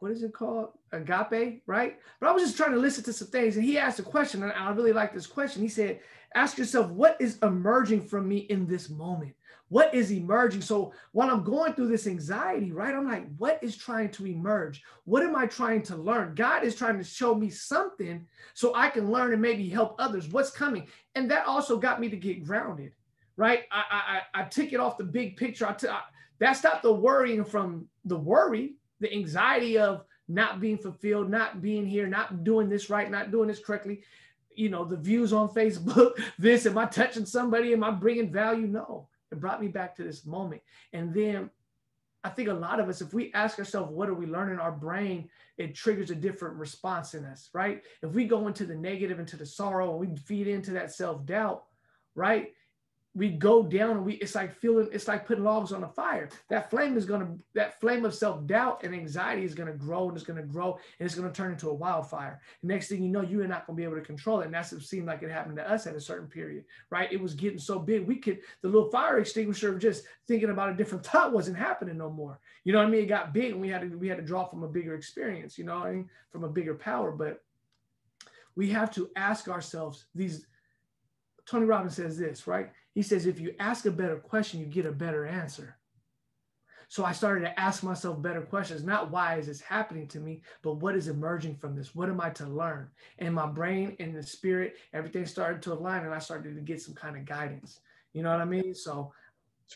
what is it called? Agape, right? But I was just trying to listen to some things, and he asked a question, and I really like this question. He said, "Ask yourself, what is emerging from me in this moment? What is emerging?" So while I'm going through this anxiety, right, I'm like, "What is trying to emerge? What am I trying to learn? God is trying to show me something so I can learn and maybe help others. What's coming?" And that also got me to get grounded, right? I I, I took it off the big picture. I took that stopped the worrying from the worry the anxiety of not being fulfilled, not being here, not doing this right, not doing this correctly. You know, the views on Facebook, this, am I touching somebody? Am I bringing value? No, it brought me back to this moment. And then I think a lot of us, if we ask ourselves, what are we learning? Our brain, it triggers a different response in us, right? If we go into the negative, into the sorrow, and we feed into that self doubt, right? We go down and we it's like feeling it's like putting logs on a fire. That flame is going to that flame of self-doubt and anxiety is going to grow and it's going to grow and it's going to turn into a wildfire. Next thing you know you're not going to be able to control it. And that's what seemed like it happened to us at a certain period right? It was getting so big we could the little fire extinguisher of just thinking about a different thought wasn't happening no more. You know what i mean? It got big and we had to we had to draw from a bigger experience you know I mean? from a bigger power. But we have to ask ourselves these tony robbins says this right he says, if you ask a better question, you get a better answer. So I started to ask myself better questions, not why is this happening to me, but what is emerging from this? What am I to learn? And my brain and the spirit, everything started to align and I started to get some kind of guidance. You know what I mean? So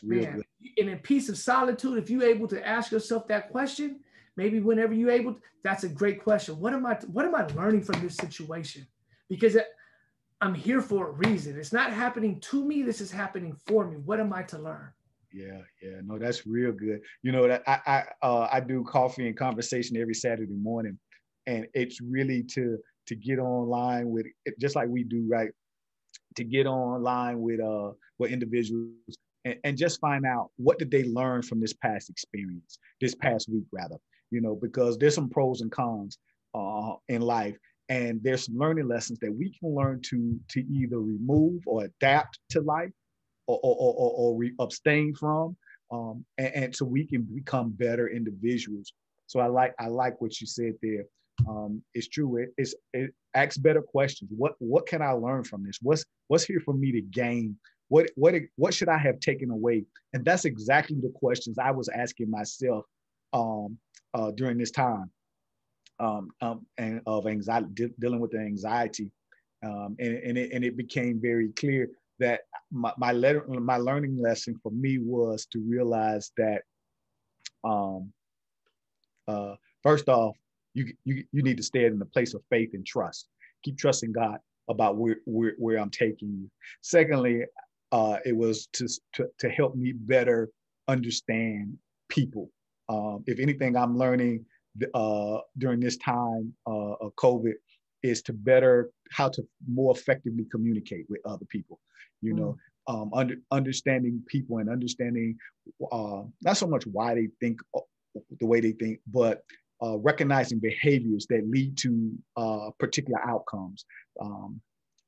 man, in a piece of solitude, if you're able to ask yourself that question, maybe whenever you're able to, that's a great question what am i what am i learning from this situation because i'm here for a reason. It's not happening to me. This is happening for me. What am i to learn? Yeah yeah. No that's real good. You know that i i uh, i do coffee and conversation every saturday morning and it's really to to get online with just like we do right? To get online with uh with individuals and, and just find out what did they learn from this past experience, this past week rather, you know, because there's some pros and cons uh, in life. And there's some learning lessons that we can learn to to either remove or adapt to life or, or, or, or re- abstain from. Um, and, and so we can become better individuals. So I like I like what you said there. Um, it's true. It, it's it asks better questions. What what can I learn from this? What's what's here for me to gain what what what should I have taken away? And that's exactly the questions I was asking myself um, uh, during this time, um, um, and of anxiety, de- dealing with the anxiety, um, and and it, and it became very clear that my my, letter, my learning lesson for me was to realize that, um, uh, first off, you you you need to stay in the place of faith and trust. Keep trusting God about where, where, where I'm taking you. Secondly, uh, it was to, to, to help me better understand people. Um, if anything, I'm learning uh, during this time uh, of COVID is to better how to more effectively communicate with other people. You know, mm. um, under, understanding people and understanding uh, not so much why they think uh, the way they think, but uh, recognizing behaviors that lead to uh, particular outcomes um,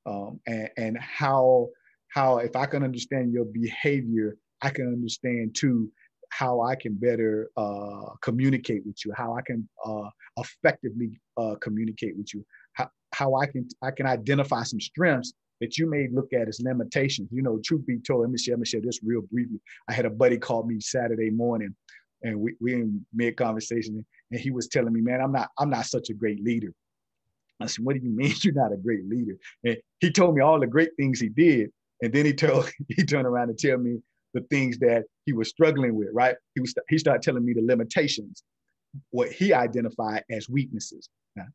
um, and, and how how if I can understand your behavior, I can understand too how I can better uh, communicate with you, how I can uh, effectively uh, communicate with you, how, how I can I can identify some strengths that you may look at as limitations. You know, truth be told, let me share, let me share this real briefly. I had a buddy call me Saturday morning, and we we in mid conversation, and he was telling me, man, I'm not I'm not such a great leader. I said, what do you mean you're not a great leader? And he told me all the great things he did, and then he told he turned around and tell me the things that he was struggling with, right? He was he started telling me the limitations, what he identified as weaknesses. Now,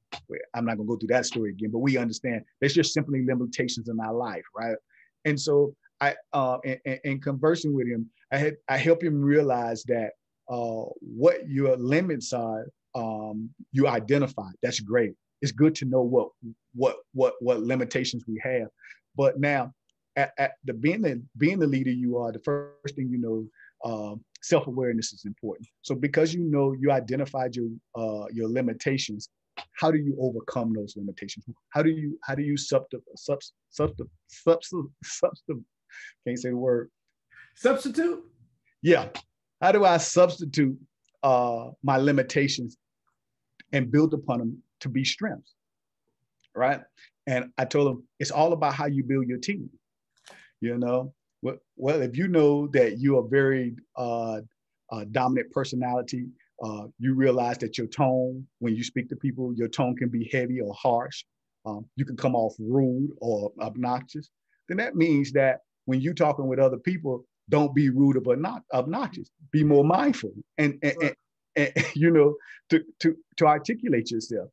I'm not gonna go through that story again, but we understand there's just simply limitations in our life, right? And so I uh in, in conversing with him, I had I helped him realize that uh what your limits are, um, you identify. That's great. It's good to know what what what what limitations we have. But now at, at the being the being the leader you are, the first thing you know, um, self-awareness is important. So because you know you identified your uh, your limitations, how do you overcome those limitations? How do you how do you substitute substitute substitute substitute can't say the word substitute? Yeah. How do I substitute uh, my limitations and build upon them to be strengths? Right. And I told him it's all about how you build your team you know? Well if you know that you're a very uh, uh, dominant personality uh, you realize that your tone when you speak to people your tone can be heavy or harsh. Um, you can come off rude or obnoxious. Then that means that when you're talking with other people don't be rude or not obnoxious. Be more mindful and, and, and, and you know to, to, to articulate yourself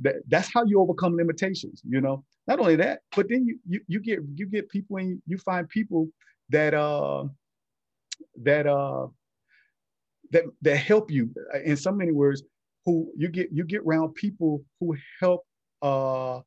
that, that's how you overcome limitations you know? Not only that, but then you you, you get you get people and you find people that uh that uh that that help you. In so many words who you get you get around people who help uh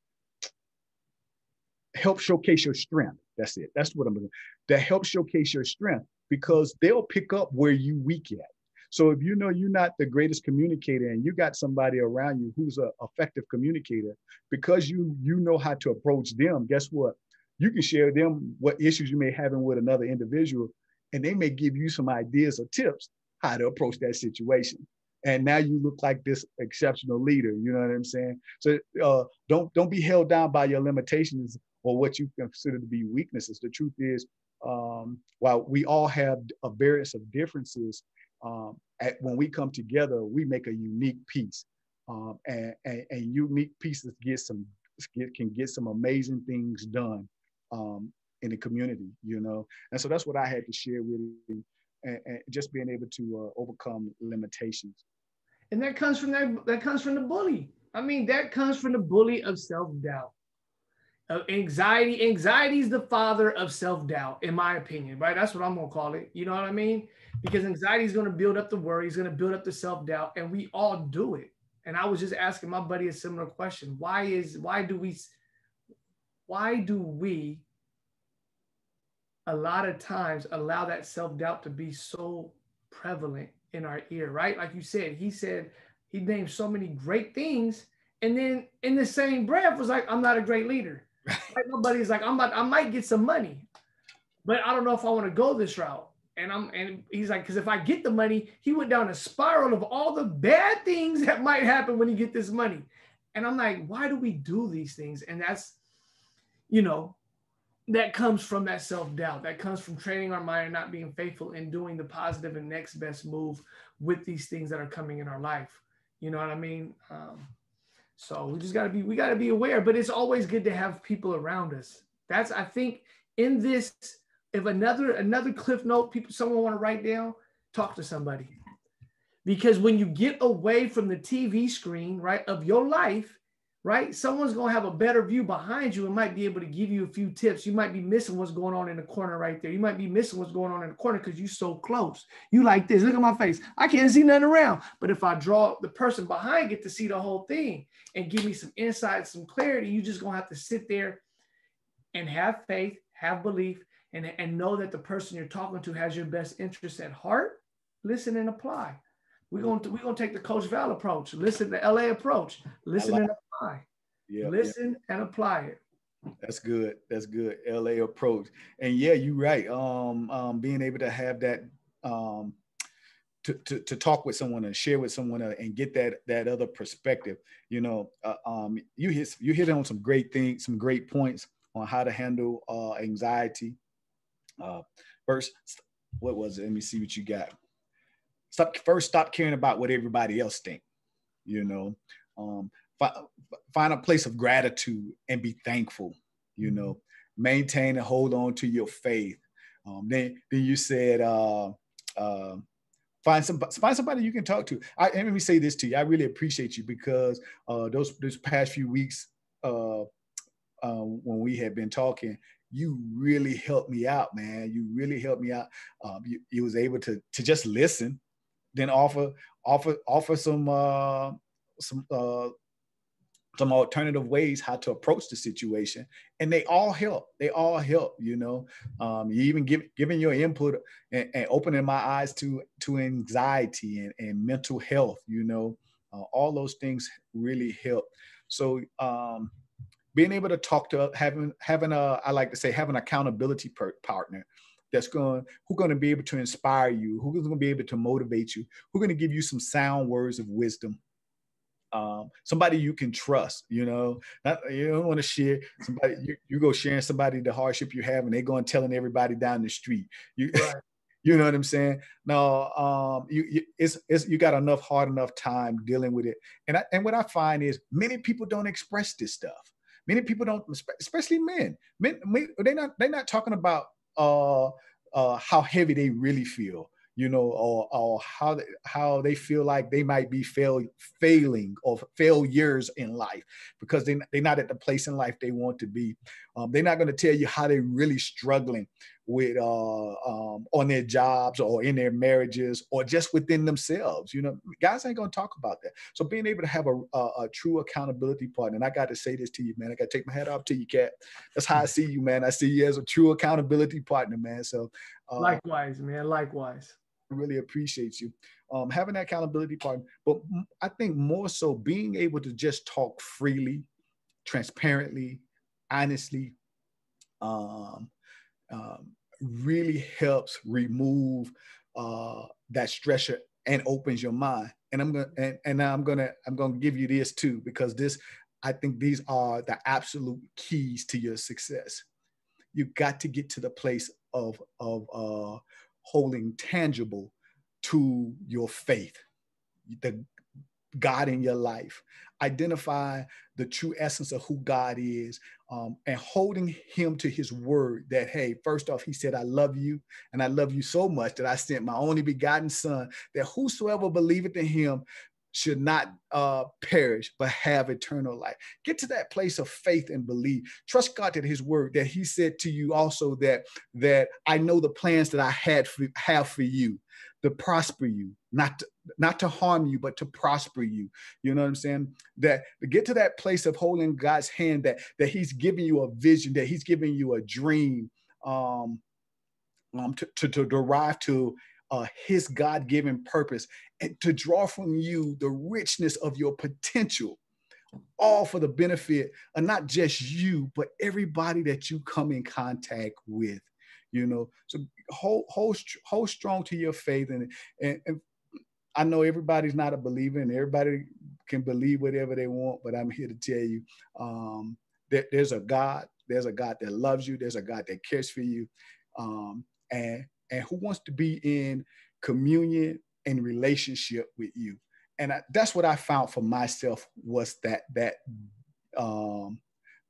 help showcase your strength. That's it. That's what i'm doing that help showcase your strength because they'll pick up where you weak at so if you know you're not the greatest communicator and you got somebody around you who's an effective communicator, because you you know how to approach them, guess what? You can share them what issues you may have with another individual, and they may give you some ideas or tips how to approach that situation. And now you look like this exceptional leader. You know what I'm saying? So uh, don't don't be held down by your limitations or what you consider to be weaknesses. The truth is, um, while we all have a variance of differences, um, at, when we come together, we make a unique piece. Um, and, and, and, unique pieces get some get, can get some amazing things done um, in the community, you know. And so that's what I had to share with you, and, and just being able to uh, overcome limitations. And that comes from that, that comes from the bully. I mean, that comes from the bully of self-doubt. Uh, anxiety, anxiety is the father of self-doubt, in my opinion, right? That's what I'm gonna call it. You know what I mean? Because anxiety is gonna build up the worry, it's gonna build up the self-doubt, and we all do it. And I was just asking my buddy a similar question. Why is why do we why do we a lot of times allow that self-doubt to be so prevalent in our ear, right? Like you said, he said he named so many great things, and then in the same breath was like, I'm not a great leader. Like my buddy's like, I'm about, I might get some money, but I don't know if I want to go this route. And I'm and he's like, because if I get the money, he went down a spiral of all the bad things that might happen when you get this money. And I'm like, why do we do these things? And that's, you know, that comes from that self-doubt that comes from training our mind and not being faithful in doing the positive and next best move with these things that are coming in our life you know what i mean um, so we just got to be we got to be aware but it's always good to have people around us. That's i think in this if another another cliff note people someone want to write down talk to somebody. Because when you get away from the tv screen right of your life right? Someone's going to have a better view behind you and might be able to give you a few tips. You might be missing what's going on in the corner right there. You might be missing what's going on in the corner because you're so close. You like this. Look at my face. I can't see nothing around. But if I draw the person behind, get to see the whole thing and give me some insight, some clarity, you just going to have to sit there and have faith, have belief, and, and know that the person you're talking to has your best interests at heart. Listen and apply. We're going to we're going to take the Coach Val approach. Listen, the LA approach. Listen like and apply. Yeah. Listen yeah. and apply it. That's good. That's good. LA approach. And yeah, you're right. Um, um, being able to have that um, to, to, to talk with someone and share with someone and get that that other perspective. You know, uh, um, you hit you hit on some great things, some great points on how to handle uh, anxiety. Uh, first, what was it? Let me see what you got stop first stop caring about what everybody else think you know um, fi- find a place of gratitude and be thankful you know. Maintain and hold on to your faith. Um, then then you said uh, uh, find some find somebody you can talk to. I, let me say this to you. I really appreciate you because uh, those those past few weeks uh, uh, when we had been talking you really helped me out man. You really helped me out. Um, you, you was able to to just listen then offer offer offer some uh, some some alternative ways how to approach the situation. And they all help. They all help you know? Um, you even give giving your input and, and, opening my eyes to to anxiety and, and mental health you know? Uh, all those things really help. So um, being able to talk to having having a i like to say having an accountability per, partner that's going who's going to be able to inspire you who's going to be able to motivate you who's going to give you some sound words of wisdom um, somebody you can trust you know? Not, you don't want to share somebody you, you go sharing somebody the hardship you have and they go and telling everybody down the street. You right. you know what i'm saying? No um you, you it's, it's you got enough hard enough time dealing with it. And I, and what i find is many people don't express this stuff. Many people don't especially men. Men they're not they're not talking about uh, uh, how heavy they really feel you know, or, or how they, how they feel like they might be fail, failing or failures in life because they, they're not at the place in life they want to be. Um, they're not going to tell you how they're really struggling with uh, um, on their jobs or in their marriages or just within themselves. You know, guys ain't going to talk about that. So being able to have a, a, a, true accountability partner, and I got to say this to you, man. I got to take my hat off to you, Cat. That's how I see you, man. I see you as a true accountability partner, man. So uh, likewise, man. Likewise really appreciate you. Um, having that accountability partner, but I think more so being able to just talk freely, transparently, honestly, um, um, really helps remove uh, that stressor and opens your mind. And I'm gonna and, and I'm gonna I'm gonna give you this too because this I think these are the absolute keys to your success. You got to get to the place of of uh, holding tangible to your faith, the God in your life. Identify the true essence of who God is um, and holding Him to His word that, hey, first off, He said, I love you and I love you so much that I sent my only begotten Son, that whosoever believeth in Him should not uh, perish but have eternal life. Get to that place of faith and believe. Trust God that His word that He said to you also that that I know the plans that I had for, have for you to prosper you, not to, not to harm you, but to prosper you. You know what I'm saying? That to get to that place of holding God's hand, that that He's giving you a vision, that He's giving you a dream, um, um to, to, to derive to uh, His God-given purpose, and to draw from you the richness of your potential all for the benefit of not just you, but everybody that you come in contact with. You know, so hold hold hold strong to your faith, and and, and I know everybody's not a believer, and everybody can believe whatever they want, but I'm here to tell you um, that there's a God, there's a God that loves you, there's a God that cares for you, um, and and who wants to be in communion and relationship with you. And I, that's what I found for myself was that that um,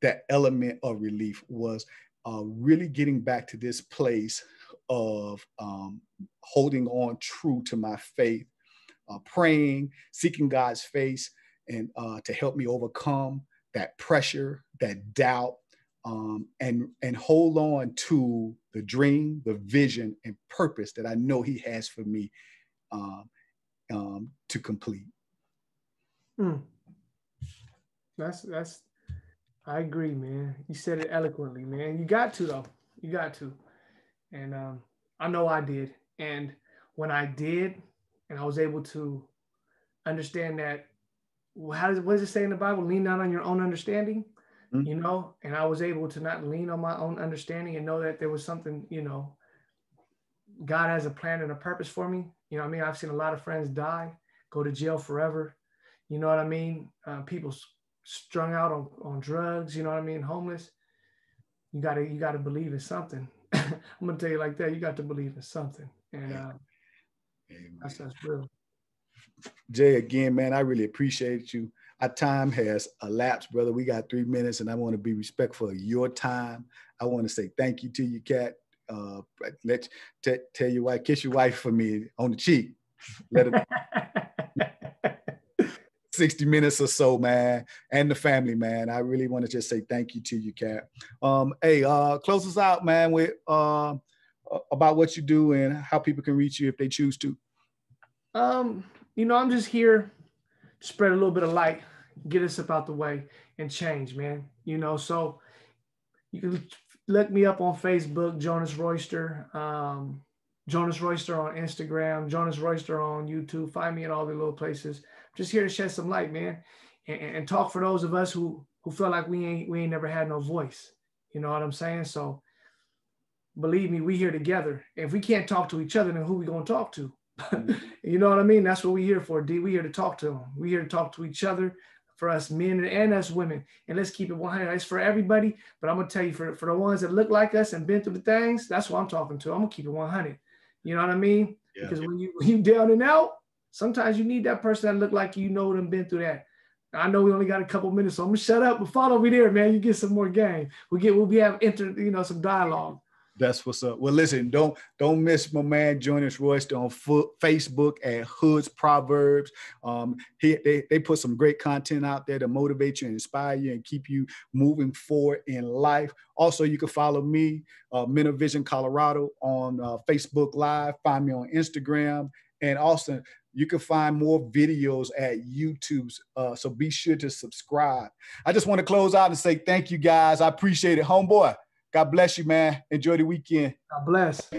that element of relief was uh, really getting back to this place of um, holding on true to my faith, uh, praying, seeking God's face, and uh, to help me overcome that pressure, that doubt, um, and and hold on to the dream, the vision, and purpose that I know He has for me um, um, to complete. Mm. That's that's. I agree, man. You said it eloquently, man. You got to though. You got to, and um, I know I did. And when I did, and I was able to understand that, well, how does what does it say in the Bible? Lean not on your own understanding mm-hmm. you know, and I was able to not lean on my own understanding and know that there was something, you know, God has a plan and a purpose for me. You know what I mean? I've seen a lot of friends die, go to jail forever. You know what I mean? Uh, people strung out on, on drugs, you know what I mean? Homeless. You gotta you gotta believe in something. I'm gonna tell you like that. You got to believe in something. And uh, that's that's real. Jay, again, man, I really appreciate you our time has elapsed, brother. We got three minutes, and I want to be respectful of your time. I want to say thank you to you, Cat. Uh, let t- tell your wife, kiss your wife for me on the cheek. Let her 60 minutes or so, man, and the family, man. I really want to just say thank you to you, Cat. Um, hey, uh, close us out, man, with uh, about what you do and how people can reach you if they choose to. Um, you know, I'm just here spread a little bit of light, get us up out the way, and change, man. You know, so you can look me up on Facebook, Jonas Royster, um, Jonas Royster on Instagram, Jonas Royster on YouTube. Find me in all the little places. just here to shed some light, man, and, and talk for those of us who who feel like we ain't we ain't never had no voice. You know what I'm saying? So believe me, we here together. If we can't talk to each other, then who we gonna talk to? you know what I mean? That's what we're here for, D. We're here to talk to them. We're here to talk to each other, for us men and us women. And let's keep it 100. It's for everybody. But I'm going to tell you, for, for the ones that look like us and been through the things, that's what I'm talking to. I'm going to keep it 100. You know what I mean? Yeah. Because when you, when you down and out, sometimes you need that person that look like you know them been through that. I know we only got a couple minutes, so I'm gonna shut up. But follow me there, man. You get some more game. We get we'll be have inter, you know, some dialogue. That's what's up. Well, listen, don't don't miss my man Jonas Royce on Facebook at Hoods Proverbs. Um, he they, they put some great content out there to motivate you, and inspire you, and keep you moving forward in life. Also, you can follow me, uh, Men of Vision Colorado, on uh, Facebook Live. Find me on Instagram, and also you can find more videos at YouTube's. Uh, so be sure to subscribe. I just want to close out and say thank you guys. I appreciate it, homeboy. God bless you, man. Enjoy the weekend. God bless.